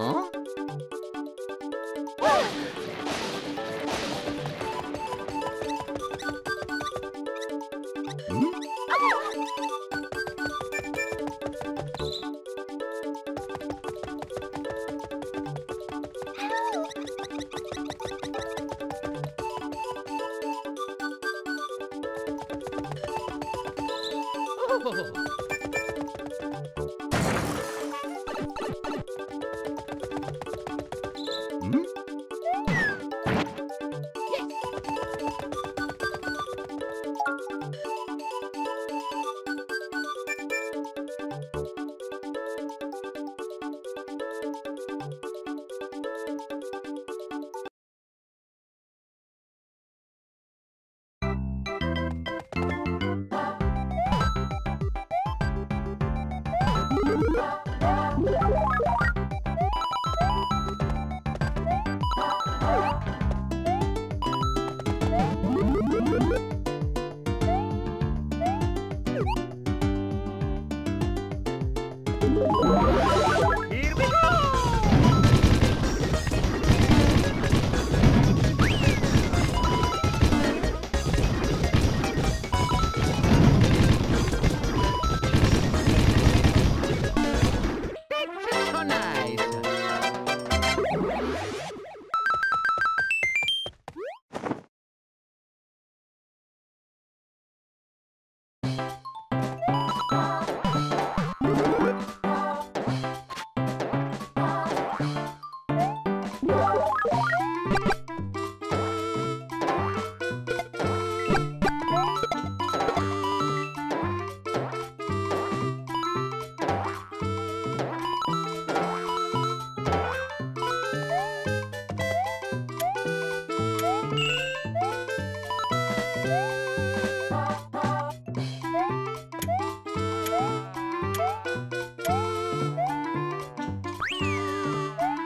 Huh? あ。Woo!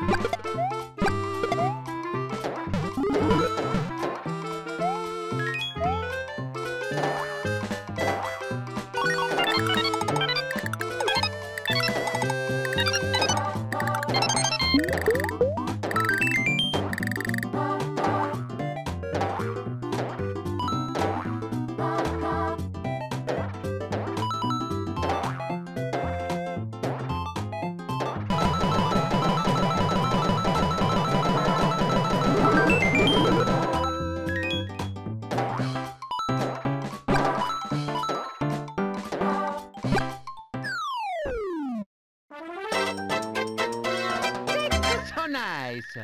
That's nice.